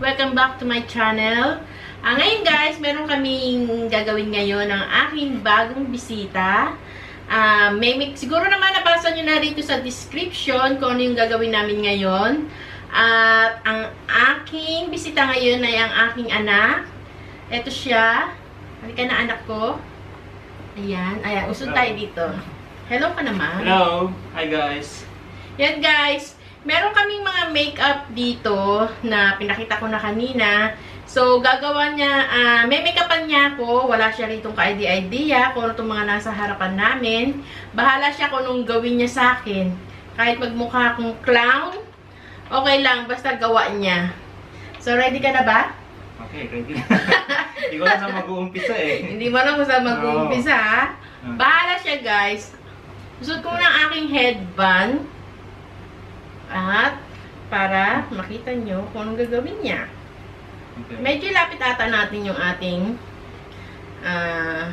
Welcome back to my channel. Ah, ngayon guys, meron kaming gagawin ngayon ng aking bagong bisita. Ah, may, may, siguro naman nabasa nyo na rito sa description kung ano yung gagawin namin ngayon. At ang aking bisita ngayon ay ang aking anak. Ito siya. Halika na anak ko. Ayan. Ayan, usod tayo dito. Hello ka naman. Hello! Hi guys! Yan guys, meron kaming mga makeup dito na pinakita ko na kanina. So, gagawa niya, ah, may makeupan niya ako. Wala siya rito ka-idea kung ano itong mga nasa harapan namin. Bahala siya kung anong gawin niya sa akin. Kahit magmukha akong clown, okay lang, basta gawa niya. So, ready ka na ba? Okay, ready. Hindi ko lang saan mag-uumpisa eh. Hindi mo alam kung saan mag-uumpisa, ha? Hmm. Bahala siya, guys. Suot ko ang aking headband. At, para makita nyo kung anong gagawin niya. Okay. Medyo lapit ata natin yung ating ah,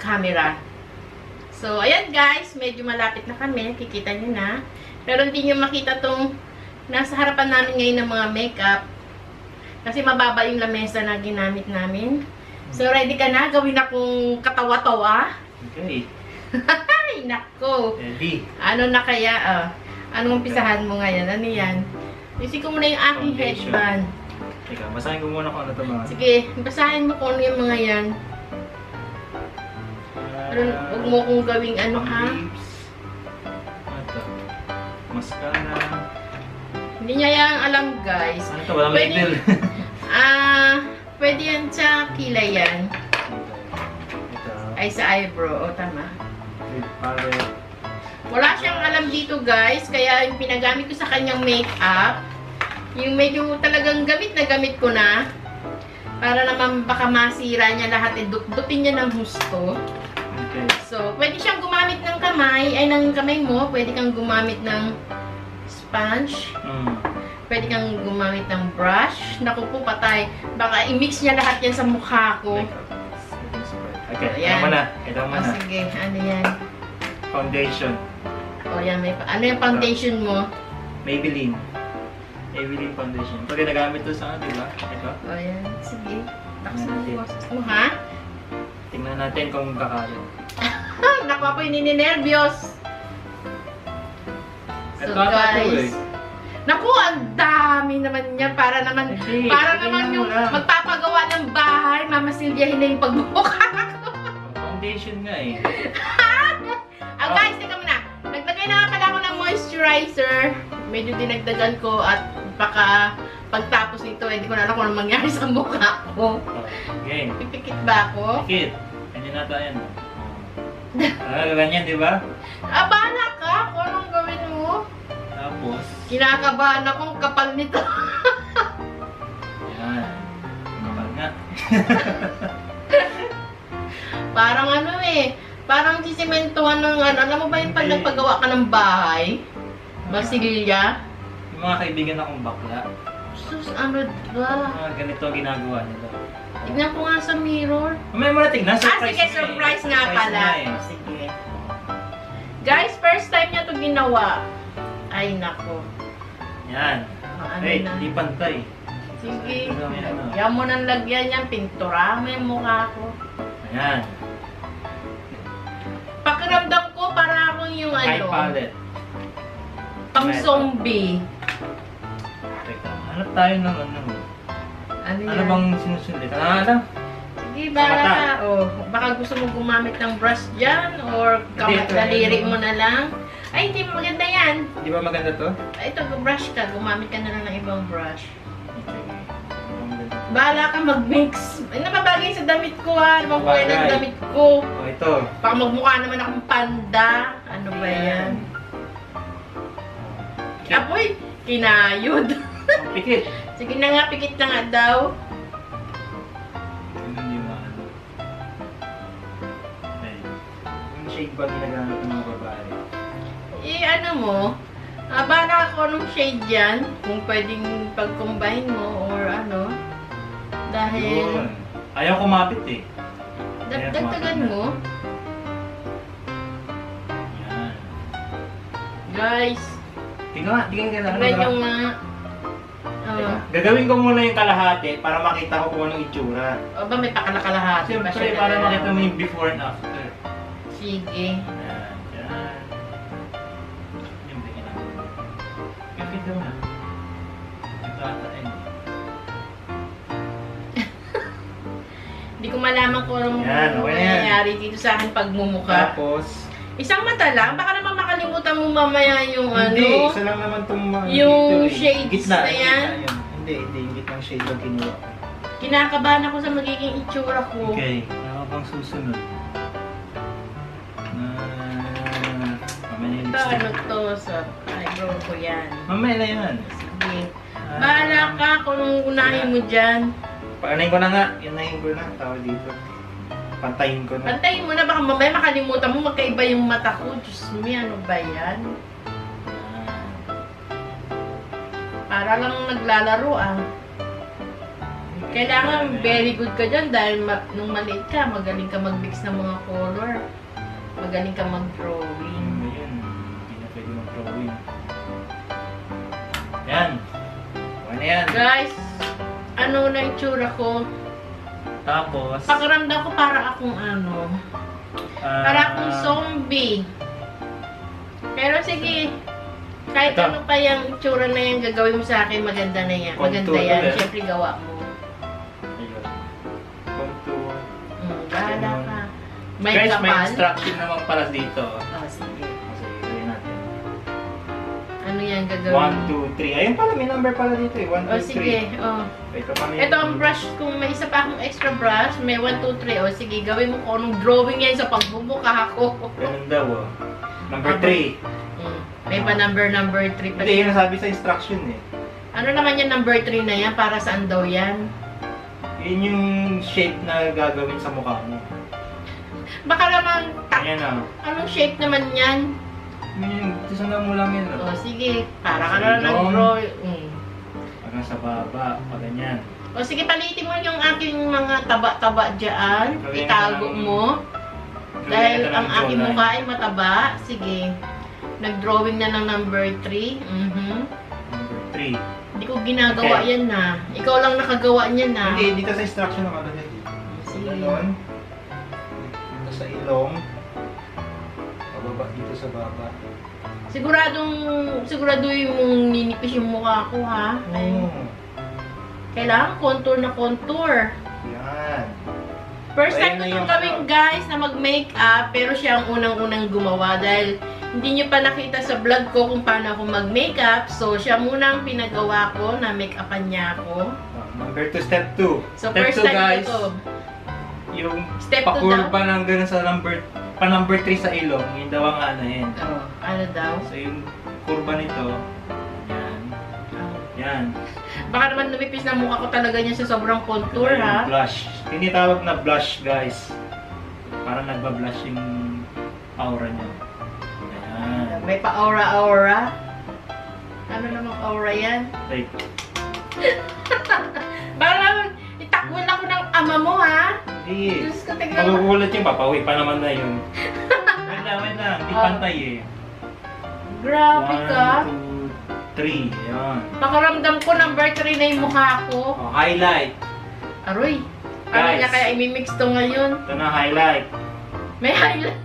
camera. So, ayan guys, medyo malapit na kami. Kikita nyo na. Pero hindi nyo makita tong nasa harapan namin ngayon ng mga makeup. Kasi mababa yung lamesa na ginamit namin. So, ready ka na? Gawin akong katawa-tawa? Okay. Ay, nako. Ready. Ano na kaya? ah? Anong umpisahan mo ngayon? Ano yan? Isi ko muna yung aking Foundation. headband. Teka, basahin ko muna kung ano ito mga. Sige, basahin mo kung ano yung mga yan. Pero huwag mo kong gawing ano ha. Lips. Ano ito? Mascara. Hindi niya yan alam guys. Ano ito? Walang Pwede- label. Ah, pwede yan sa kilay yan. Ito. Ay sa eyebrow. O, tama. Lip palette. Wala siyang alam dito guys. Kaya yung pinagamit ko sa kanyang makeup, yung medyo talagang gamit na gamit ko na. Para naman baka masira niya lahat. Eh, dupin niya ng. Okay. So, pwede siyang gumamit ng kamay, ay ng kamay mo, pwede kang gumamit ng sponge, Mm. pwede kang gumamit ng brush. Naku po, patay. Baka i-mix niya lahat yan sa mukha ko. Okay, Ayan. ito muna. Ito O, muna. sige, ano yan? Foundation. O, yan, may, ano yung foundation mo? Maybelline. Maybelline foundation. Ito ginagamit to sa ano, di ba? Ito. O, yan, sige. Taksan Tingnan natin. mo. mo, ha? Tingnan natin kung kakaya. Ay, naku, ako'y nininervyos. So, Ito ata ito guys, eh. Naku, ang dami naman yan. Para naman, Hindi, para tingnan naman mo yung lang. magpapagawa ng bahay, mamasilyahin na yung pagmumukha ko. Foundation nga eh. Ah, guys, teka muna. Naglagay na pala ako ng moisturizer. Medyo dinagdagan ko at baka pagtapos nito, eh, hindi ko na alam kung ano mangyari sa mukha ko. Okay. Pipikit ba ako? Bakit? Ganyan nata yan. Ah, ganyan, di ba? Ah, bahala ka kung anong gawin mo. Tapos, Kinakabahan akong kapal nito. yan. Kapal nga. Parang ano eh, parang sisimentohan ng ano. Alam mo ba yung pag nagpagawa ka ng bahay? Basilya? Yung mga kaibigan akong bakla, Sus, ano ba? mga ganito ang ginagawa nila. Tignan ko nga sa mirror. Mamaya mo na tignan, Ah, surprise sige, na eh. surprise nga pala. na eh. Sige. Guys, first time niya to ginawa. Ay, nako. Yan. Ano Hey, na? di pantay. Sige. Ito naman yan. Yan mo nang lagyan yan. Pintura mo yung mukha ko. Ayan. Pakiramdam ko para akong yung Eye ano, palette. pang zombie. Teka, hanap tayo ng ano. Ano, Ano yan? bang sinusulit? Ah, ano? Sige Sa mata. ba? Oh, baka gusto mo gumamit ng brush dyan or Hindi, ito, daliri ano. mo na lang. Ay, hindi maganda yan. Di ba maganda to? Ay, Ito, brush ka. Gumamit ka na lang ng ibang brush. Okay. Bahala ka mag-mix. Ay, napabagay sa damit ko ha. Ano bang buhay ng Bagay. damit ko? Oh, ito. Baka magmukha naman akong panda. Ano ba yan? Apoy, kinayod. Pikit. Sige na nga, pikit na nga daw. Ganun yung ano. Okay. Yung shade ba ginagamit ng mga babae? Eh, ano mo, ah, bahala ako anong shade yan. Kung pwedeng pag-combine mo or ano. Dahil, Yun. Ayaw kumapit eh. Dag- dagdagan mo. Yan. Guys, Tingnan nga, tingnan ka na. tignan nyo nga. Diba? Gagawin ko muna yung kalahati para makita ko kung anong itsura. O ba may pakalakalahati ba Siyempre, para makita mo yung before and after. Sige. Ko malaman kung anong Yan, okay na yan. nangyayari dito sa akin pagmumukha. Tapos, Isang mata lang, baka naman makalimutan mo mamaya yung hindi, ano. isa lang naman itong mga yung dito eh. shades Gitna, na gitna yan? yun. Hindi, hindi, yung gitnang shade lang kinuha ko. Kinakabahan ako sa magiging itsura ko. Okay, ano pang susunod? Na, mamaya na yung Ito, lipstick. ano to, sa eyebrow ko yan. Mamaya na yan. Sige. Ah, Bahala ka kung anong unahin mo dyan. Paanayin ko na nga. Yanayin ko na. Tawag dito. Pantayin ko na. Pantayin mo na, baka mamaya makalimutan mo, magkaiba yung mata ko. Diyos me, ano ba yan? Ah. Para lang naglalaro ah. Kailangan very good ka dyan dahil ma- nung maliit ka, magaling ka mag-mix ng mga color. Magaling ka mag-drawing. Ayun, ayun. Hindi na pwede mag-drawing. Yan. Okay na yan. Guys, ano na yung tsura ko? Tapos, Pakiramdam ko para akong ano, ah, para akong zombie. Pero sige, kahit Ito. ano pa yung tsura na yan gagawin mo sa akin, maganda na yan. Maganda Contour yan. ulit. Siyempre gawa mo. Ayun. Contour. Mm, bahala ka. May Guys, may kapal. instruction naman para dito. Ano yan gagawin? 1, 2, 3. Ayun pala, may number pala dito eh. 1, 2, O sige, oh. Ito pa may... Ito ang brush, kung may isa pa akong extra brush, may 1, 2, 3. O sige, gawin mo kung anong drawing yan sa pagbumukha ko. Ganun daw oh. Number Aba. 3. Mm, may pa number, number 3 pa Hindi, yun nasabi sa instruction eh. Ano naman yan, number 3 na yan? Para saan daw yan? Yun yung shape na gagawin sa mukha mo. Baka naman, Ayan ah. anong shape naman yan? Yun yung, susundan mo lang yan O ah. Sige, para ka na nag-draw. Mm. Hanggang sa baba, pa ganyan. O sige, palitin mo yung aking mga taba-taba dyan. Itago mo. Dahil ang aking mukha ay mataba. Sige. Nag-drawing na ng number 3. Mhm. Number 3. Hindi ko ginagawa Okay. yan na. Ikaw lang nakagawa niyan na. Hindi, dito sa instruction nakalagay. Sige. Ganon. Dito sa ilong. Pababa dito sa baba. Siguradong, siguraduhin mong ninipis yung mukha ko ha. Ay, Oo. Kailangan contour na contour. Yan. First time na ko yung itong gawin ano. guys na mag-makeup pero siya ang unang-unang gumawa dahil hindi niyo pa nakita sa vlog ko kung paano ako mag-makeup. So siya muna ang pinagawa ko na make-upan niya ako. Number 2, step 2. So step first two, time guys, ko to. Yung Step 2 daw. pakurba ng ganun sa number pa number 3 sa ilong, yung daw ang ano yun. Oh, ano daw? So yung kurba nito, yan, Oh. yan. Baka naman lumipis na mukha ko talaga niya sa sobrang contour ha. Blush. Tinitawag na blush, guys. Parang nagbablush yung aura niya. Ayan. May pa-aura-aura. Ano namang aura yan? Like, Baka naman itakwil ako ng ama mo ha. Hindi. Diyos ko, tignan mo. Magugulat yung papawi pa naman na yun. wait lang, wait lang. Hindi Oh. pantay eh. Grabe ka. 1, 2, 3. Ayan. Pakaramdam ko number 3 na yung mukha ko. Oh, highlight. Aroy. Ano Guys. niya kaya imimix to ngayon? Ito na, highlight. May highlight.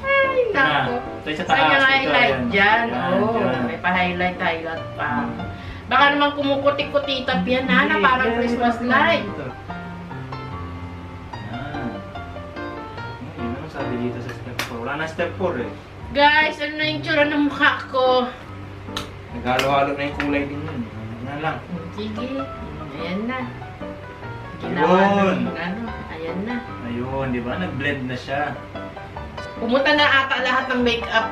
Ay, Ito na. nako. Ito yung sa Saan taas. niya Ito, highlight ayan. dyan? Yan, Oo, dyan. may pa-highlight, highlight pa. Baka naman kumukutik-kutitap yan ha, na parang yan, Christmas yan, light. dito. Dito sa step 4. Wala na step 4 eh. Guys, ano na yung tsura ng mukha ko? Naghalo-halo na yung kulay din yun. Yan lang. Sige, ayan na. Ginawa na Ayun. yung ano, ayan na. Ayun, di ba? Nag-blend na siya. Pumunta na ata lahat ng makeup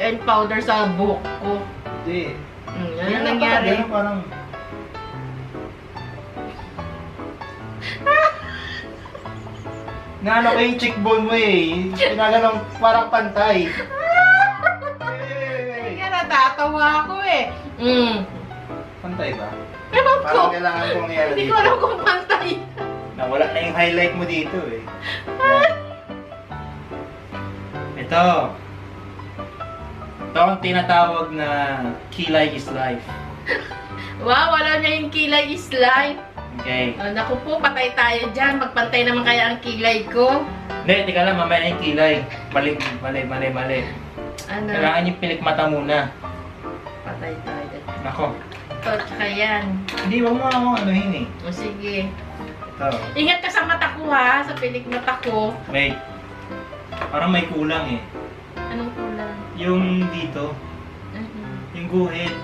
and powder sa buhok ko. Hindi. Hmm, ano nangyari? pala, Parang... Naano ko yung cheekbone mo eh. Pinaganong parang pantay. Ay, Eh, nga natatawa ako eh. Hmm. Pantay ba? Ewan ko. Parang kailangan kong mangyari Hindi dito. ko alam kung pantay. Nawala na yung highlight mo dito eh. Yan. Ito. Ito ang tinatawag na Kilay is Life. Wow, wala niya yung kilay is life. Okay. Oh, naku po, patay tayo dyan. Magpantay naman kaya ang kilay ko. Hindi, teka lang, mamaya yung kilay. Mali, mali, mali, mali. Ano? Kailangan yung pilik mata muna. Patay tayo. Nako. Ito, tsaka yan. Hindi, wag mo akong anuhin eh. O sige. Ito. Ingat ka sa mata ko ha, sa pilik mata ko. Wait. Parang may kulang eh. Anong kulang? Yung dito, Mhm. yung guhit.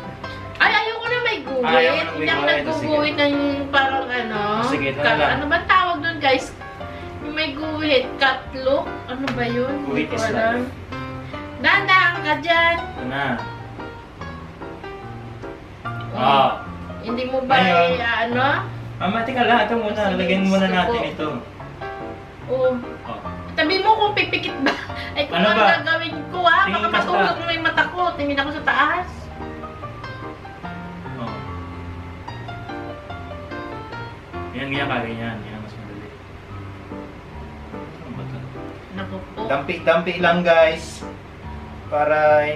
Ay, ayoko na may guhit. Ah, ayoko na may Hindi ako guhit. nagguguhit ng parang ano. Sige, ito na lang. Ano ba tawag doon guys? Yung may guhit, cut look. Ano ba yun? Guhit Hindi ko is alam. life. Dandaan ka dyan. Ito na. Oh. Ah. Hindi mo ba eh, ano? Mama, teka lang. Ito muna. Sige, Lagyan muna gusto natin ko. ito. Oh. Oh. Tabi mo kung pipikit ba? Ay, kung Ano ano, ba? gagawin ko ah. Tingin Baka ka sa matulog taas. mo yung mata ko. Tingin ako sa taas. Yan, ganyan ka, ganyan. Yan, mas madali. Ano ba ito? Naku po. Dampi-dampi lang guys. Para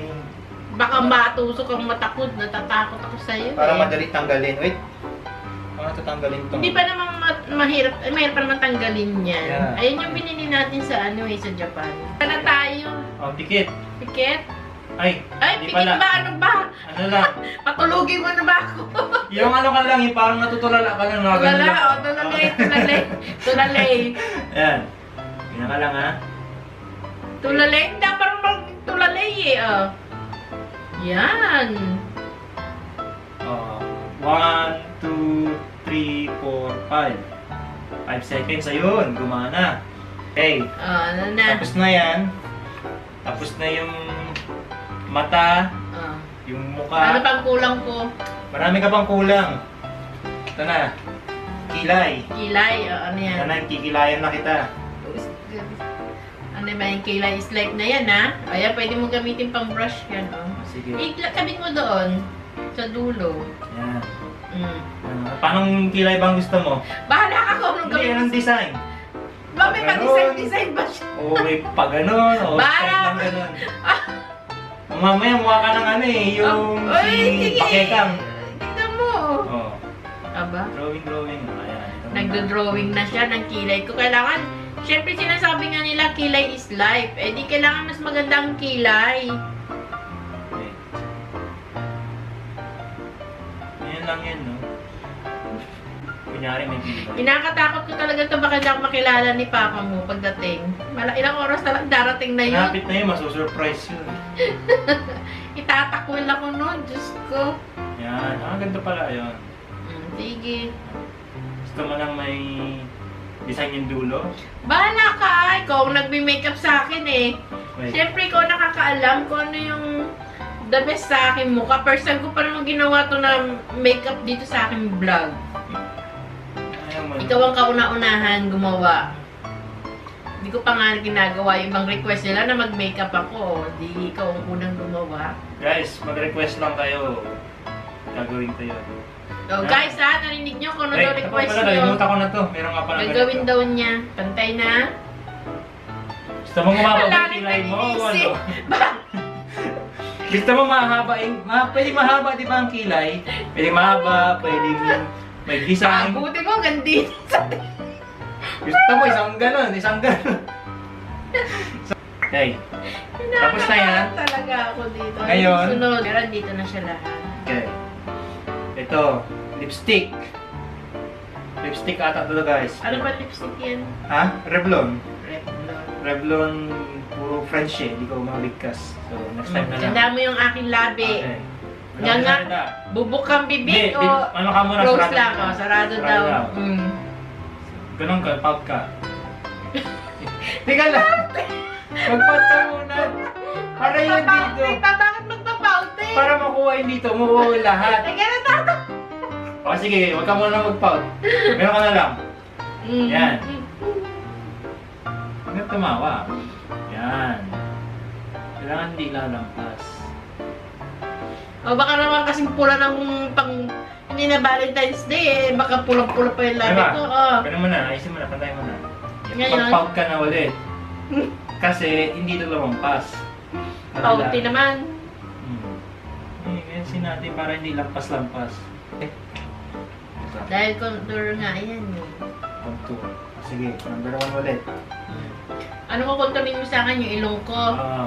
Baka matusok ang mata ko. Natatakot ako sa'yo para eh. madali tanggalin. Wait. Paano tatanggalin to? Hindi pa naman ma- mahirap, eh, mahirap pa naman tanggalin yan. Yeah. Ayun yung binili natin sa ano eh, sa Japan. Para tayo. Oh, pikit. Pikit? Ay, Ay, hindi pikit pala. ba? Ano ba? Ano lang. Patulugin mo na ba ako? yung ano ka lang, yung parang natutulala ka lang. lang. o, tulalay, tulalay. Tulalay. Ayan. Ganyan ka lang ha. Tulalay? Hindi, parang mag tulalay eh, oh. Yan. Oh, one, two, three, four, five. Five seconds. Ayun, gumana. Okay. Oh, ano na? Tapos na yan. Tapos na yung mata, Yung Ano mukha. pang kulang ko? Marami ka pang kulang. Ito na. Kilay. Kilay, oh, ano yan? Yan na, kikilayan na kita. Ano ba yung kilay is life na yan, ha? Ayan, pwede mo gamitin pang brush yan, oh. Sige. Ikabit mo doon, sa dulo. Yan. Mm. Ano, paanong kilay bang gusto mo? Bahala ka kung anong Hindi, gawin anong design? Ba, may Ganun. pa-design-design ba siya? O may pa ganon, o Bahala. Mamaya mukha ka ng ano eh, yung Oh, si ay, sige. Pakekang. Tignan mo. Oh, Aba, drawing, drawing. Ayan, ito na. nagdo-drawing na siya ng kilay ko. Kailangan, syempre sinasabi nga nila kilay is life. Eh di kailangan mas maganda ang kilay. Okay. Ayan lang yan, no? Kunyari may kilay. Inakatakot ko talaga ito baka hindi ako makilala ni Papa mo pagdating. Mala, ilang oras na lang darating na yun. Malapit na yun, masusurprise yun. Itatakwil ako noon, Diyos ko. Yan, ah, ganito pala yun. Hmm, sige. Gusto mo lang may design yung dulo? Bahala ka, ikaw ang nagbe-makeup sa akin eh. Wait. Siyempre, ikaw nakakaalam kung ano yung the best sa akin mukha. First time ko pa naman ginawa to na makeup dito sa aking vlog. Mo. Ikaw ang kauna-unahan gumawa. Hindi ko pa nga ginagawa yung ibang request nila na mag-makeup ako. Di ikaw ang unang gumawa. Guys, mag-request lang kayo. Gagawin ko yun. So guys ha, narinig nyo kung ano Ay, daw request nyo. nalimutan ko na to. Meron nga pala Gagawin daw niya. Pantay na. Gusto mo umabot Wala ng rin kilay mo? Ano? Gusto mo mahaba, yung, ma, pwede mahaba di ba ang kilay? Pwede mahaba, pwede may design. Buti mo, gandito. Gusto mo isang ganon, isang ganon. Okay, Tapos na yan. talaga ako dito. Ngayon. Sunod. Pero dito na siya lahat. okay. Ito, lipstick. Lipstick ata to guys. Ano ba lipstick yan? Ha? Revlon. Revlon. Revlon, puro French eh. Hindi ko mabigkas. So, next time na lang. Tanda mo yung aking labi. Okay. Nga nga. Bubuk kang Hindi, bibig o ano ka muna, close sarado lang? ka. Oh, sarado Sarado daw. daw. Mm. Ganun ka, pout ka. Teka lang. Mag-pout ka muna. Para yun dito. Magpapauti pa, bakit magpapauti? Para makuha yun dito, makuha yung lahat. Ay, ganun tato. O sige, huwag ka muna mag-pout. Meron ka na lang. Mm. Yan. Hanggang tumawa. Yan. Kailangan hindi lalampas. O baka naman kasing pula ng pang hindi na Valentine's Day eh. Baka pulang-pula pa yung labi Diba? ko. Oh. Ganun mo na, ayusin mo na, pantay mo na. Ngayon? Mag-pout ka na ulit. Kasi hindi ito lumampas. Pauti naman. Hmm. Eh, Ayusin natin para hindi lampas-lampas. Eh. Dahil contour nga yan eh. Contour. Sige, number one ulit. Ano ko contourin mo sa akin yung ilong ko? Ah,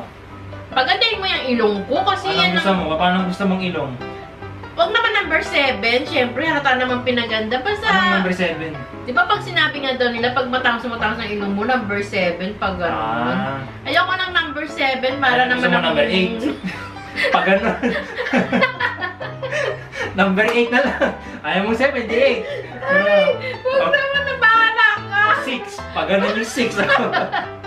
Pagandahin mo yung ilong ko kasi anong yan gusto ang... mo? Paano gusto mong ilong? Huwag naman number 7. Siyempre, halata naman pinaganda. Basta, Anong number 7? di ba pag sinabi nga daw nila, pag matangos matangos ng ilong mo, number 7, pag gano'n. Ah. Ayoko ng number 7 para Ano, naman mo number akong- Pag ano? number 8 na lang. Ayaw mo 7, di 8. Huwag naman na bahala ka. 6. Pag ano yung 6.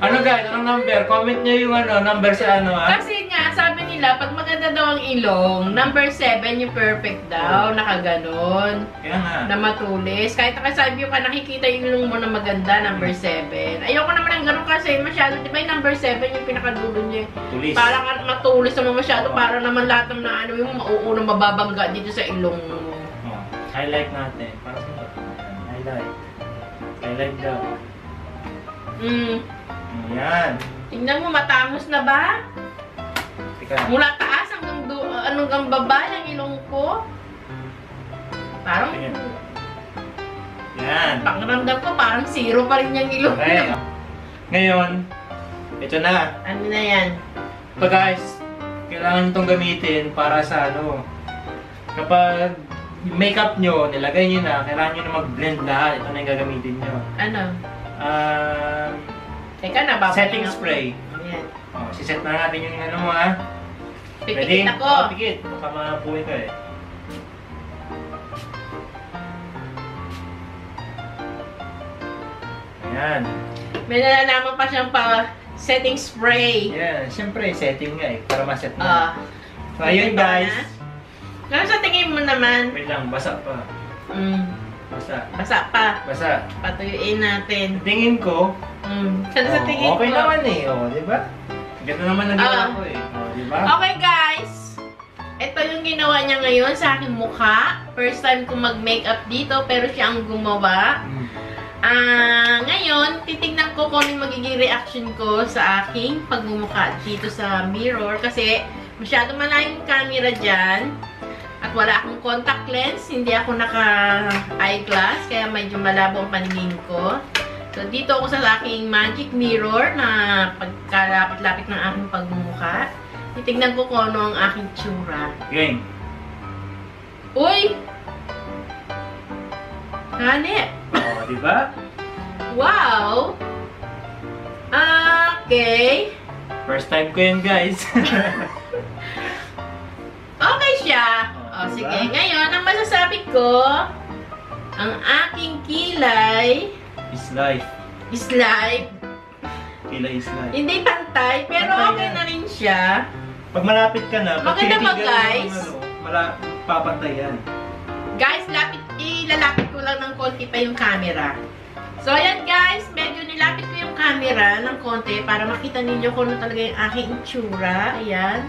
ano guys, anong number? Comment nyo yung ano, number sa ano ah. Kasi nga, sabi nila, pag maganda daw ang ilong, number 7 yung perfect daw, nakaganon. Kaya nga. na matulis. Kahit nakasabi yung ka nakikita yung ilong mo na maganda, number 7. Ayoko naman ng ganun kasi masyado, di ba yung number 7 yung pinakadulo niya? Tulis. Parang matulis naman masyado, para naman lahat ng na ano yung mauunang mababangga dito sa ilong mo. Oh, highlight natin. Para sa ito. Highlight. Highlight daw. Mm. Ayan. Tingnan mo, matangos na ba? Teka. Mula taas hanggang, ano, hanggang baba yung ilong ko. Parang, Sige. Yan. pakiramdam ko, parang zero pa rin yung ilong. Okay. Ngayon, ito na. Ano na yan? Ito guys, kailangan itong gamitin para sa ano. Kapag yung makeup nyo, nilagay nyo na, kailangan nyo na mag-blend lahat. Ito na yung gagamitin nyo. Ano? Um, Teka na, babalik setting ako. spray. Ayan. Oh, siset na natin yung ano ha. Pipikit ako. Oh, pikit. Baka mapuwi ka eh. Ayan. May nalalaman pa siyang pa setting spray. Ayan. Siyempre, setting nga eh. Para maset na. Ah. so, ayun guys. na? Ano sa tingin mo naman? Wait lang, basa pa. Mm, Basa. basa pa. Basa. Patuyuin natin. Tingin ko, Mm. Sana sa oh, tingin okay ko. naman eh. Oh, di ba? Ganda naman ang ginawa Ah. ko eh. Oh, di ba? Okay guys. Ito yung ginawa niya ngayon sa aking mukha. First time ko mag-makeup dito pero siya ang gumawa. Mm. Ah, ngayon, titingnan ko kung ano magiging reaction ko sa aking pagmumukha dito sa mirror kasi masyado malayo yung camera dyan. Wala akong contact lens, hindi ako naka-eyeglass, kaya medyo malabo ang paningin ko. So, dito ako sa aking magic mirror na pagkalapit-lapit ng aking pagmumukha. Titignan ko kung ano ang aking tsura. Game. Uy! Hanip! Oh, di ba? Wow! Okay. First time ko yan guys. O, diba? sige. Ngayon, ang masasabi ko, ang aking kilay is life. is live. Kila is life. Hindi pantay, pero Pantay okay na rin siya. Pag malapit ka na, pag Maganda ba, mo guys? ng Ano, mala, papantay yan. Guys, lapit, ilalapit ko lang ng konti pa yung camera. So, ayan guys, medyo nilapit ko yung camera ng konti para makita ninyo kung ano talaga yung aking itsura. Ayan.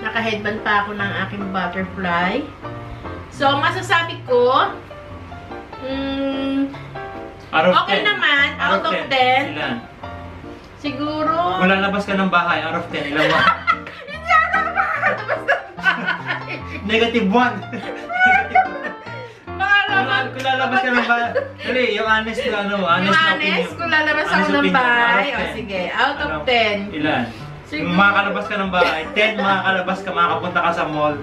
Naka-headband pa ako ng aking butterfly. So, masasabi ko, mm, Out of okay 10. naman, out of 10, Ilan? siguro, Kung lalabas ka ng bahay, out of 10, ilan mo? hindi ako makakalabas ng bahay. Negative 1. Baka naman, kung, lalabas ka ng bahay, dali, yung honest na ano, honest yung na honest, opinion. kung lalabas ako ng bahay, out o 10. sige, out of Ano? 10. Ilan? Kung makakalabas ka ng bahay, 10 makakalabas ka, makakapunta ka sa mall,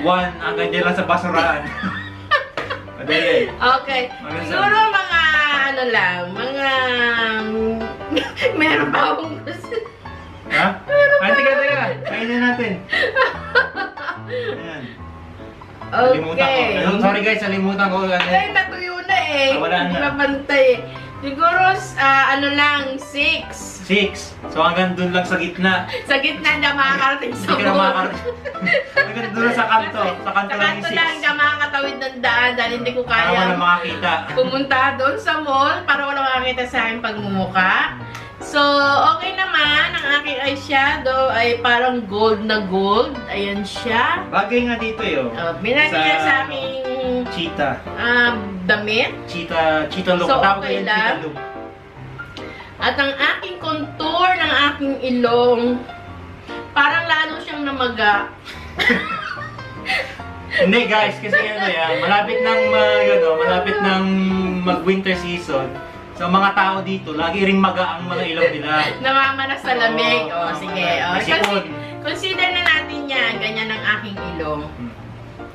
1 hanggang dyan lang sa basurahan. Madali. Okay. Maganda. Siguro mga ano lang, mga meron pa akong gusto. Ha? Ay, teka, teka. Kainin natin. Ayan. Nalimutan ko. Okay. Ano, Sorry guys, nalimutan ko. Ay, natuyo na eh. Ah, wala Hindi na. eh. Siguro, ah, ano lang, 6. 6. So hanggang dun lang sa gitna. Sa gitna na makakarating sa Hindi ka na mall. makakarating. hanggang dun lang sa kanto. Sa kanto lang yung Sa kanto lang 6. na makakatawid ng daan dahil hindi ko Para wala kaya makakita. pumunta doon sa mall para wala makakita sa aking pagmumuka. So, okay naman. Ang aking eyeshadow ay parang gold na gold. Ayan siya. Bagay nga dito yun. Uh, binali Sa- niya sa aking Cheetah. ah, damit. Cheetah, cheetah look. So, okay lang? look. At ang aking contour ng aking ilong, parang lalo siyang namaga. Hindi guys, kasi ano yan, malapit nang mag, ano, malapit nang mag-winter season. So mga tao dito, lagi ring maga ang mga ilong nila. Namamanas sa lamig. Oo, O, namamanas. sige. O, May sipon. consi- consider na natin yan. Ganyan ang aking ilong. Hmm.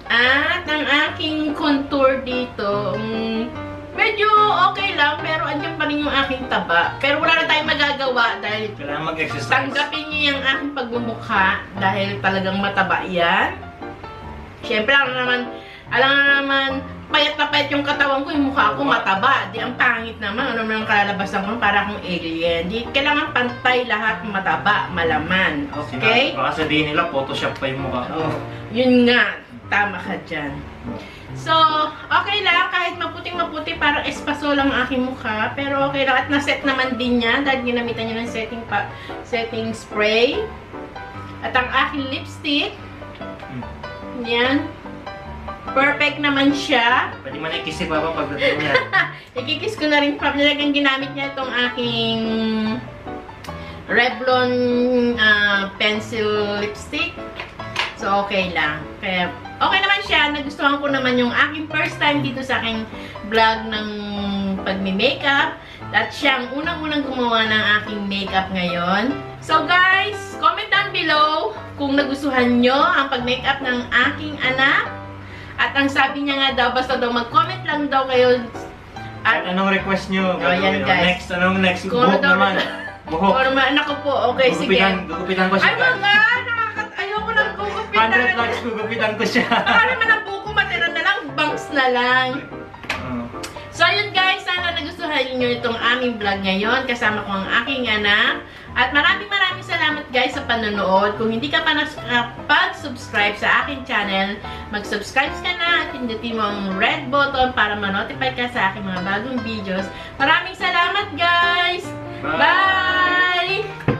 At ang aking contour dito, mm, medyo okay lang, pero andyan pa rin yung aking taba. Pero wala na tayong magagawa dahil Kailangan mag-exercise. tanggapin niyo yung aking pagbumukha dahil talagang mataba yan. Siyempre, alam naman, alam na naman, payat na payat yung katawan ko, yung mukha ko mataba. Di ang pangit naman, ano naman kalalabasan ko, para akong alien. Di, kailangan pantay lahat, mataba, malaman. Okay? Baka sabihin nila, Photoshop pa yung mukha. Oh, yun nga, tama ka dyan. So, okay lang, kahit maputing-maputi, parang espaso lang ang aking mukha. Pero okay lang, at naset naman din niya, dahil ginamitan niya ng setting, pa, setting spray. At ang aking lipstick, Hmm. yan, perfect naman siya. Pwede mo na ikisi pa pa pagdating niya. Ikikis ko na rin pa. Talagang ginamit niya itong aking Revlon ah, pencil lipstick. So, okay lang. Kaya, okay naman siya. Nagustuhan ko naman yung aking first time dito sa aking vlog ng pagmi-makeup. At siya ang unang-unang gumawa ng aking makeup ngayon. So, guys, comment down below kung nagustuhan nyo ang pag-makeup ng aking anak. At ang sabi niya nga daw, basta daw mag-comment lang daw kayo At at anong request nyo? Oh, yan, guys. Next, anong next? Buhok ano naman. Buhok. Or ma- anak ko po, okay, sige. Gugupitan, gugupitan ko siya. Ay, mga! Nakakat... Ayoko nang gugupitan. 100 likes, gugupitan ko siya. Baka naman ang buko matira na lang, bangs na lang. Oo. So, yun guys, sana nagustuhan niyo itong aming vlog ngayon. Kasama ko ang aking anak. At maraming maraming salamat guys sa panonood. Kung hindi ka pa nakapag-subscribe sa aking channel, mag-subscribe ka na at pindutin mo ang red button para ma-notify ka sa aking mga bagong videos. Maraming salamat guys! Bye! Bye!